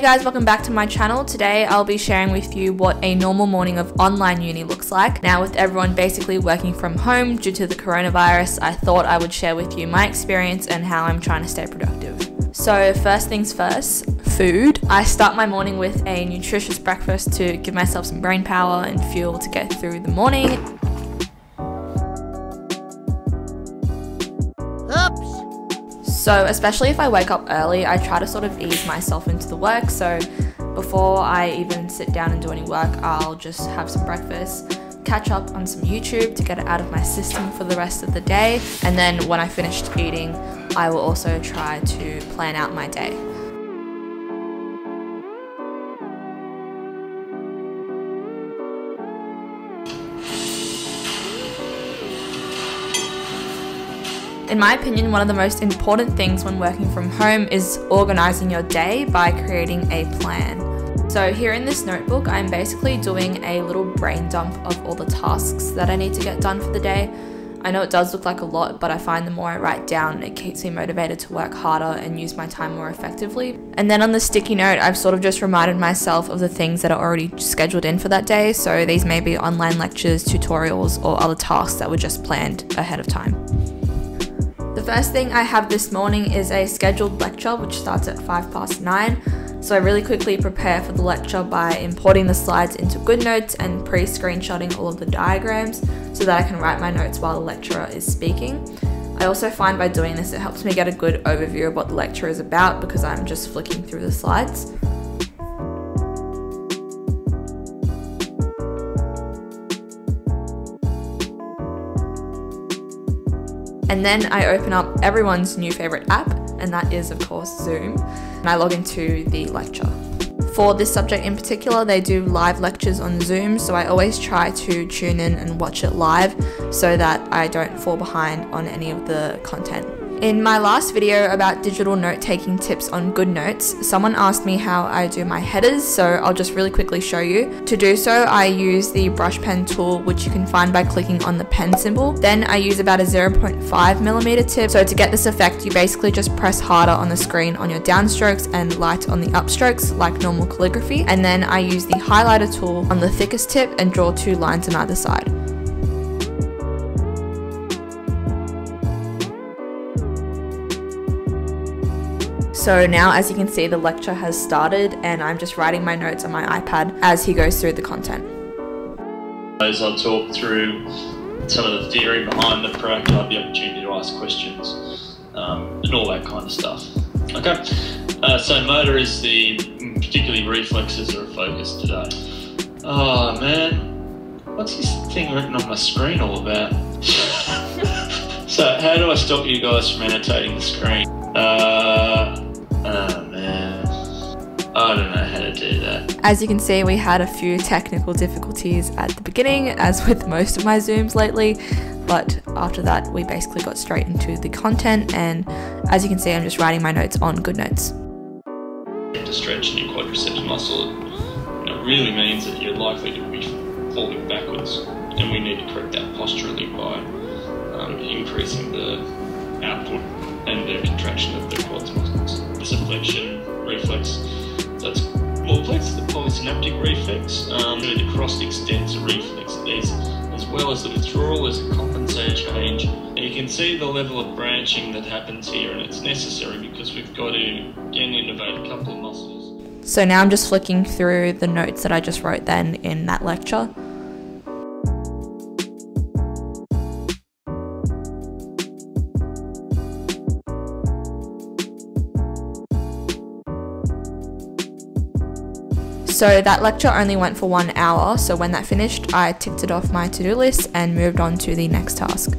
Hey guys, welcome back to my channel. Today I'll be sharing with you what a normal morning of online uni looks like. Now with everyone basically working from home due to the coronavirus, I thought I would share with you my experience and how I'm trying to stay productive. So first things first, food. I start my morning with a nutritious breakfast to give myself some brain power and fuel to get through the morning. So, especially if I wake up early, I try to sort of ease myself into the work. So, before I even sit down and do any work, I'll just have some breakfast, catch up on some YouTube to get it out of my system for the rest of the day. And then when I finished eating, I will also try to plan out my day. In my opinion, one of the most important things when working from home is organizing your day by creating a plan. So, here in this notebook, I'm basically doing a little brain dump of all the tasks that I need to get done for the day. I know it does look like a lot, but I find the more I write down, it keeps me motivated to work harder and use my time more effectively. And then on the sticky note, I've sort of just reminded myself of the things that are already scheduled in for that day. So these may be online lectures, tutorials, or other tasks that were just planned ahead of time. The first thing I have this morning is a scheduled lecture which starts at 5 past 9. So I really quickly prepare for the lecture by importing the slides into GoodNotes and pre-screenshotting all of the diagrams so that I can write my notes while the lecturer is speaking. I also find by doing this it helps me get a good overview of what the lecture is about because I'm just flicking through the slides. And then I open up everyone's new favorite app, and that is, of course, Zoom. And I log into the lecture. For this subject in particular, they do live lectures on Zoom, so I always try to tune in and watch it live so that I don't fall behind on any of the content. In my last video about digital note taking tips on GoodNotes, someone asked me how I do my headers, so I'll just really quickly show you. To do so, I use the brush pen tool, which you can find by clicking on the pen symbol. Then I use about a 0.5 millimeter tip. So to get this effect, you basically just press harder on the screen on your downstrokes and light on the upstrokes like normal calligraphy. And then I use the highlighter tool on the thickest tip and draw two lines on either side. So now, as you can see, the lecture has started and I'm just writing my notes on my iPad as he goes through the content. As I talk through some of the theory behind the product, I have the opportunity to ask questions um, and all that kind of stuff. Okay, uh, so motor is the particularly reflexes are a focus today. Oh man, what's this thing written on my screen all about? so how do I stop you guys from annotating the screen? Uh, Oh man. I don't know how to do that. As you can see, we had a few technical difficulties at the beginning, as with most of my Zooms lately, but after that, we basically got straight into the content. And as you can see, I'm just writing my notes on GoodNotes. To stretch your quadriceps muscle, it really means that you're likely to be falling backwards, and we need to correct that posturally by um, increasing the output and their contraction of their quads muscles. This flexion reflex, that's more flex, the polysynaptic reflex, um, the cross extensor reflex. These, as well as the withdrawal, is a compensated change. And you can see the level of branching that happens here, and it's necessary because we've got to again innervate a couple of muscles. So now I'm just flicking through the notes that I just wrote then in that lecture. So that lecture only went for one hour, so when that finished, I ticked it off my to do list and moved on to the next task.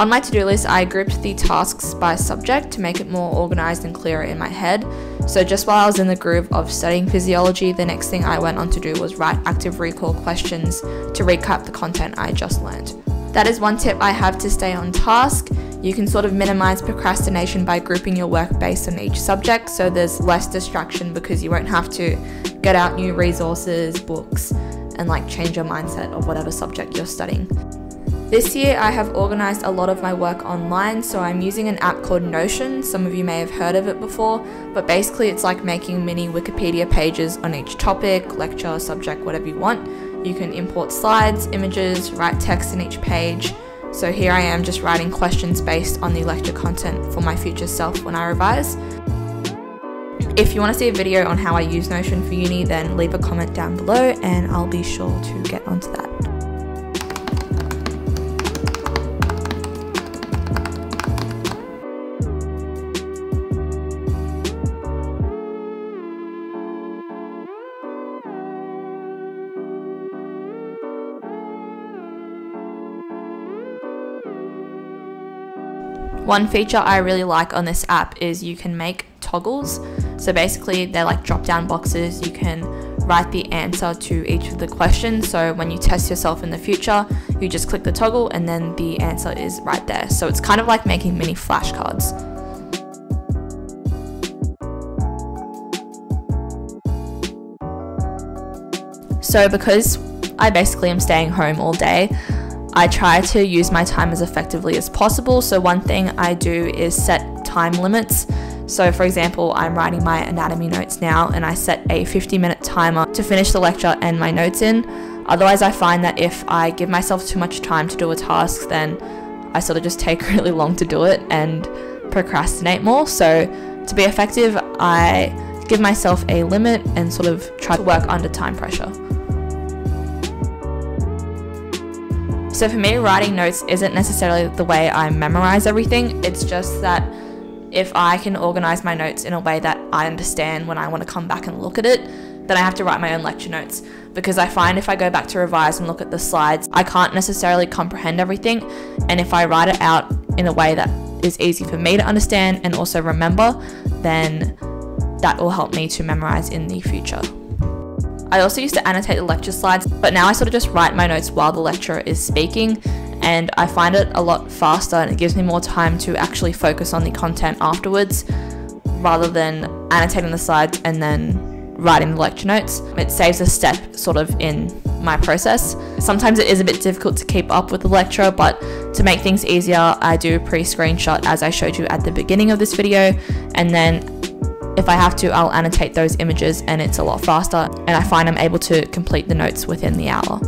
On my to do list, I grouped the tasks by subject to make it more organised and clearer in my head. So, just while I was in the groove of studying physiology, the next thing I went on to do was write active recall questions to recap the content I just learned. That is one tip I have to stay on task. You can sort of minimize procrastination by grouping your work based on each subject so there's less distraction because you won't have to get out new resources, books, and like change your mindset of whatever subject you're studying. This year, I have organized a lot of my work online, so I'm using an app called Notion. Some of you may have heard of it before, but basically, it's like making mini Wikipedia pages on each topic, lecture, subject, whatever you want. You can import slides, images, write text in each page. So here I am just writing questions based on the lecture content for my future self when I revise. If you want to see a video on how I use Notion for uni, then leave a comment down below and I'll be sure to get onto that. One feature I really like on this app is you can make toggles. So basically, they're like drop down boxes. You can write the answer to each of the questions. So when you test yourself in the future, you just click the toggle and then the answer is right there. So it's kind of like making mini flashcards. So because I basically am staying home all day, I try to use my time as effectively as possible. So, one thing I do is set time limits. So, for example, I'm writing my anatomy notes now and I set a 50 minute timer to finish the lecture and my notes in. Otherwise, I find that if I give myself too much time to do a task, then I sort of just take really long to do it and procrastinate more. So, to be effective, I give myself a limit and sort of try to work under time pressure. So for me, writing notes isn't necessarily the way I memorize everything, it's just that if I can organize my notes in a way that I understand when I want to come back and look at it, then I have to write my own lecture notes because I find if I go back to revise and look at the slides, I can't necessarily comprehend everything. And if I write it out in a way that is easy for me to understand and also remember, then that will help me to memorize in the future. I also used to annotate the lecture slides, but now I sort of just write my notes while the lecturer is speaking, and I find it a lot faster and it gives me more time to actually focus on the content afterwards rather than annotating the slides and then writing the lecture notes. It saves a step sort of in my process. Sometimes it is a bit difficult to keep up with the lecturer, but to make things easier, I do pre-screenshot as I showed you at the beginning of this video, and then if I have to, I'll annotate those images and it's a lot faster and I find I'm able to complete the notes within the hour.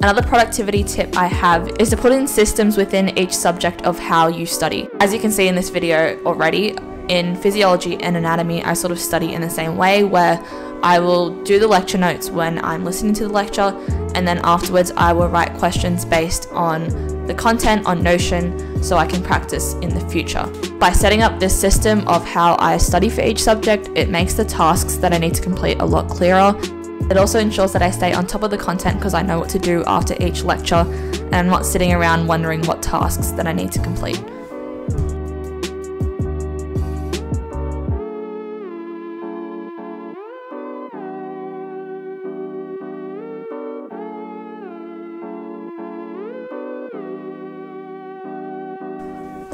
Another productivity tip I have is to put in systems within each subject of how you study. As you can see in this video already, in physiology and anatomy, I sort of study in the same way where I will do the lecture notes when I'm listening to the lecture, and then afterwards, I will write questions based on the content on Notion so I can practice in the future. By setting up this system of how I study for each subject, it makes the tasks that I need to complete a lot clearer. It also ensures that I stay on top of the content because I know what to do after each lecture and I'm not sitting around wondering what tasks that I need to complete.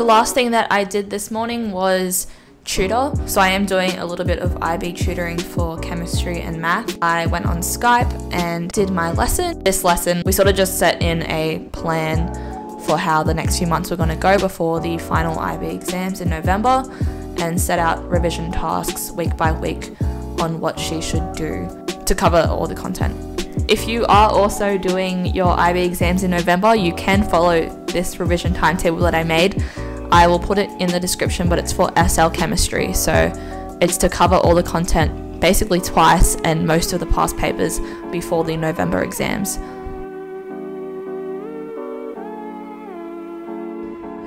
The last thing that I did this morning was tutor. So I am doing a little bit of IB tutoring for chemistry and math. I went on Skype and did my lesson. This lesson, we sort of just set in a plan for how the next few months were going to go before the final IB exams in November and set out revision tasks week by week on what she should do to cover all the content. If you are also doing your IB exams in November, you can follow this revision timetable that I made. I will put it in the description, but it's for SL chemistry. So it's to cover all the content basically twice and most of the past papers before the November exams.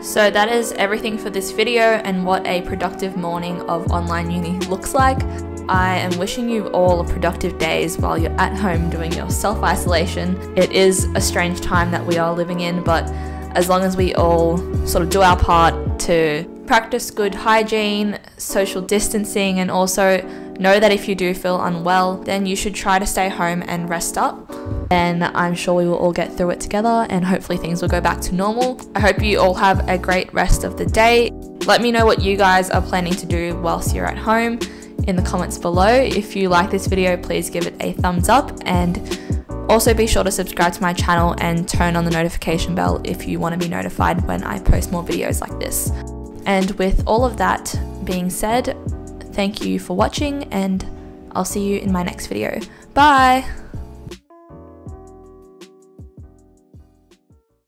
So that is everything for this video and what a productive morning of online uni looks like. I am wishing you all productive days while you're at home doing your self isolation. It is a strange time that we are living in, but as long as we all sort of do our part to practice good hygiene, social distancing, and also know that if you do feel unwell, then you should try to stay home and rest up. And I'm sure we will all get through it together and hopefully things will go back to normal. I hope you all have a great rest of the day. Let me know what you guys are planning to do whilst you're at home. in the comments below. If you like this video, please give it a thumbs up and also be sure to subscribe to my channel and turn on the notification bell if you want to be notified when I post more videos like this. And with all of that being said, thank you for watching and I'll see you in my next video. Bye!